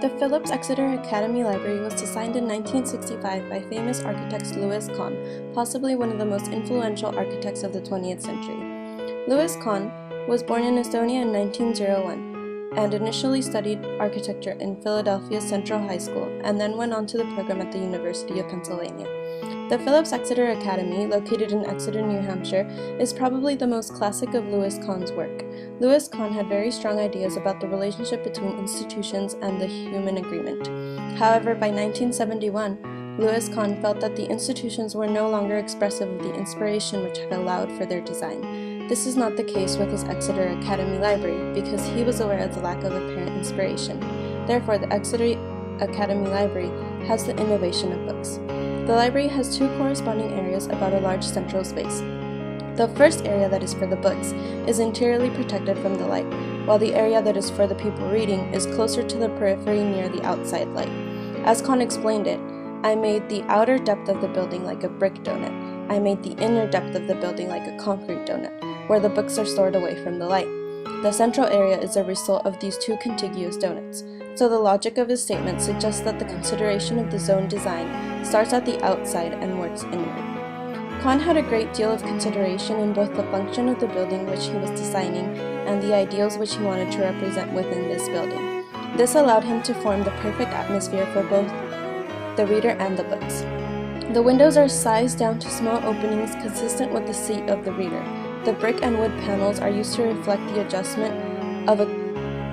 The Phillips Exeter Academy Library was designed in 1965 by famous architect Louis Kahn, possibly one of the most influential architects of the 20th century. Louis Kahn was born in Estonia in 1901 and initially studied architecture in Philadelphia Central High School and then went on to the program at the University of Pennsylvania. The Phillips Exeter Academy, located in Exeter, New Hampshire, is probably the most classic of Louis Kahn's work. Louis Kahn had very strong ideas about the relationship between institutions and the human agreement. However, by 1971, Louis Kahn felt that the institutions were no longer expressive of the inspiration which had allowed for their design. This is not the case with his Exeter Academy Library, because he was aware of the lack of apparent inspiration. Therefore, the Exeter Academy Library has the innovation of books. The library has two corresponding areas about a large central space. The first area that is for the books is interiorly protected from the light, while the area that is for the people reading is closer to the periphery near the outside light. As Kahn explained it, I made the outer depth of the building like a brick donut. I made the inner depth of the building like a concrete donut, where the books are stored away from the light. The central area is a result of these two contiguous donuts so the logic of his statement suggests that the consideration of the zone design starts at the outside and works inward. Kahn had a great deal of consideration in both the function of the building which he was designing and the ideals which he wanted to represent within this building. This allowed him to form the perfect atmosphere for both the reader and the books. The windows are sized down to small openings consistent with the seat of the reader. The brick and wood panels are used to reflect the adjustment of a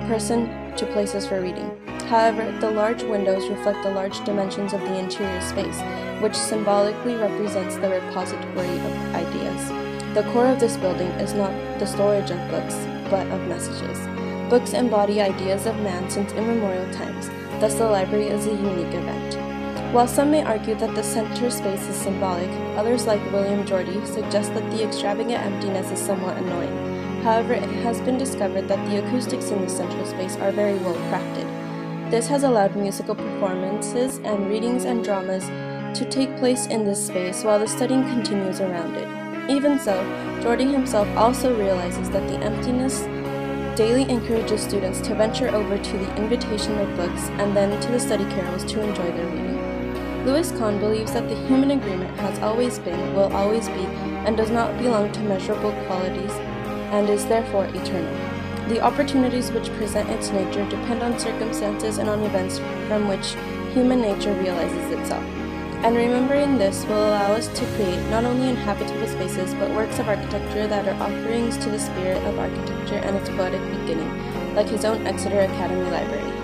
person to places for reading. However, the large windows reflect the large dimensions of the interior space, which symbolically represents the repository of ideas. The core of this building is not the storage of books, but of messages. Books embody ideas of man since immemorial times, thus the library is a unique event. While some may argue that the center space is symbolic, others like William Jordy suggest that the extravagant emptiness is somewhat annoying. However, it has been discovered that the acoustics in the central space are very well crafted. This has allowed musical performances and readings and dramas to take place in this space while the studying continues around it. Even so, Jordy himself also realizes that the emptiness daily encourages students to venture over to the invitation of books and then to the study carrels to enjoy their reading. Louis Kahn believes that the human agreement has always been, will always be, and does not belong to measurable qualities and is therefore eternal. The opportunities which present its nature depend on circumstances and on events from which human nature realizes itself. And remembering this will allow us to create not only inhabitable spaces but works of architecture that are offerings to the spirit of architecture and its poetic beginning, like his own Exeter Academy Library.